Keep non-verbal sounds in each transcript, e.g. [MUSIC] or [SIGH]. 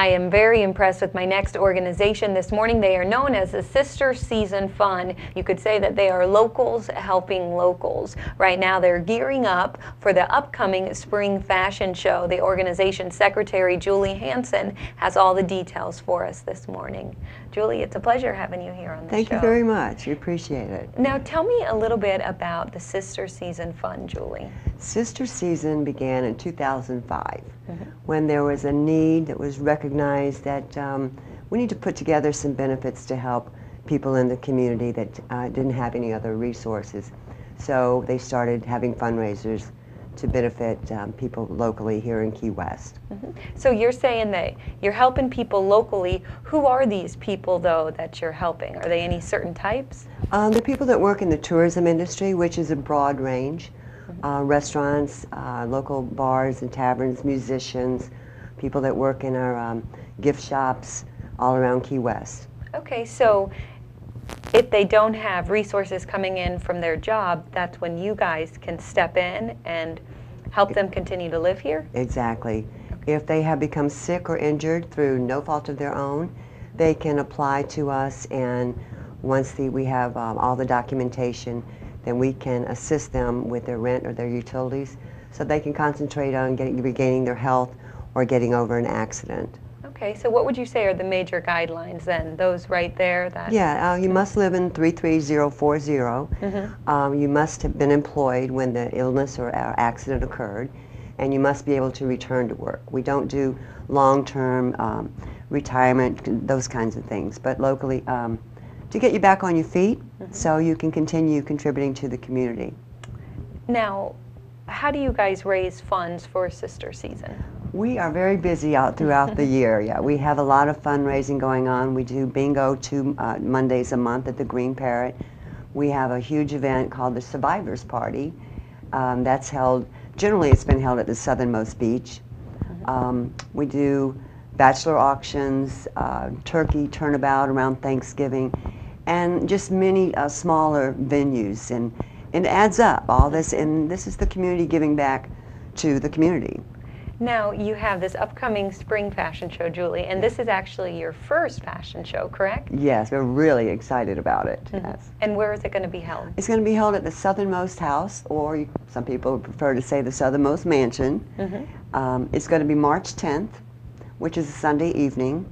I am very impressed with my next organization this morning. They are known as the Sister Season Fund. You could say that they are locals helping locals. Right now they're gearing up for the upcoming spring fashion show. The organization secretary Julie Hanson has all the details for us this morning. Julie, it's a pleasure having you here on the Thank show. Thank you very much. We appreciate it. Now tell me a little bit about the Sister Season Fund, Julie. Sister Season began in 2005 when there was a need that was recognized that um, we need to put together some benefits to help people in the community that uh, didn't have any other resources. So they started having fundraisers to benefit um, people locally here in Key West. So you're saying that you're helping people locally. Who are these people, though, that you're helping? Are they any certain types? Um, the people that work in the tourism industry, which is a broad range, uh, restaurants, uh, local bars and taverns, musicians, people that work in our um, gift shops all around Key West. Okay, so if they don't have resources coming in from their job, that's when you guys can step in and help them continue to live here? Exactly. If they have become sick or injured through no fault of their own, they can apply to us and once the, we have um, all the documentation, then we can assist them with their rent or their utilities so they can concentrate on getting, regaining their health or getting over an accident. Okay, so what would you say are the major guidelines then? Those right there that Yeah, uh, you must live in 33040. Um, you must have been employed when the illness or uh, accident occurred, and you must be able to return to work. We don't do long-term um, retirement, those kinds of things, but locally, um, to get you back on your feet so you can continue contributing to the community. Now, how do you guys raise funds for Sister Season? We are very busy out throughout the [LAUGHS] year. Yeah, we have a lot of fundraising going on. We do bingo two uh, Mondays a month at the Green Parrot. We have a huge event called the Survivors Party. Um, that's held. Generally, it's been held at the southernmost beach. Um, we do bachelor auctions, uh, turkey turnabout around Thanksgiving, and just many uh, smaller venues. And, and it adds up. All this, and this is the community giving back to the community. Now, you have this upcoming spring fashion show, Julie, and this is actually your first fashion show, correct? Yes, we're really excited about it. Yes. And where is it going to be held? It's going to be held at the southernmost house, or some people prefer to say the southernmost mansion. Um, it's going to be March 10th, which is a Sunday evening,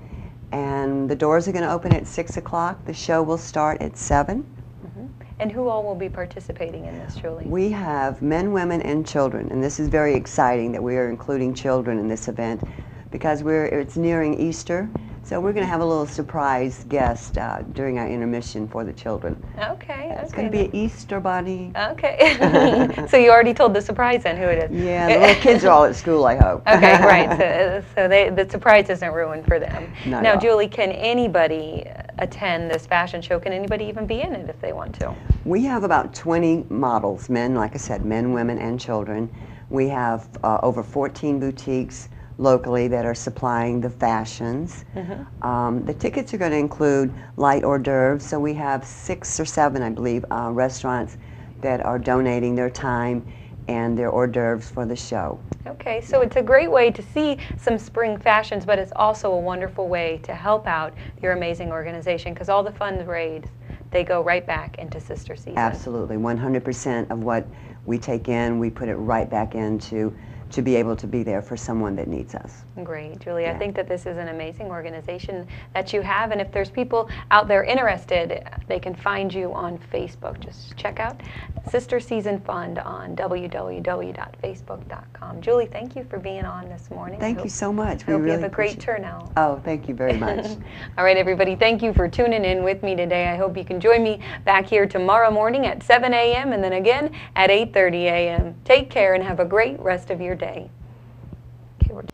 and the doors are going to open at 6 o'clock. The show will start at 7. Mm-hmm. And who all will be participating in this, Julie? We have men, women, and children, and this is very exciting that we are including children in this event because we're it's nearing Easter, so we're going to have a little surprise guest uh, during our intermission for the children. Okay, It's okay. going to be an Easter bunny. Okay. [LAUGHS] so you already told the surprise then who it is. Yeah, the little kids are all at school, I hope. [LAUGHS] okay, right. [LAUGHS] So, so they, the surprise isn't ruined for them. Not now. Julie, can anybody attend this fashion show? Can anybody even be in it if they want to? We have about 20 models, men, like I said, men, women, and children. We have uh, over 14 boutiques locally that are supplying the fashions. Um, the tickets are going to include light hors d'oeuvres, so we have six or seven, I believe, uh, restaurants that are donating their time and their hors d'oeuvres for the show. Okay, so it's a great way to see some spring fashions, but it's also a wonderful way to help out your amazing organization because all the funds raised, they go right back into Sister Season. Absolutely, 100% of what we take in, we put it right back into to be able to be there for someone that needs us. Great, Julie. I think that this is an amazing organization that you have, and if there's people out there interested, they can find you on Facebook. Just check out Sister Season Fund on www.facebook.com. Julie, thank you for being on this morning. Thank hope- you so much. We hope you have a great turnout. Oh, thank you very much. [LAUGHS] All right, everybody, thank you for tuning in with me today. I hope you can join me back here tomorrow morning at 7 a.m. and then again at 8.30 a.m. Take care and have a great rest of your day. Okay, we're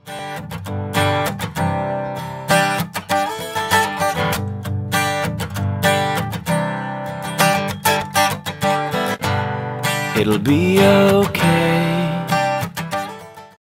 It'll be okay.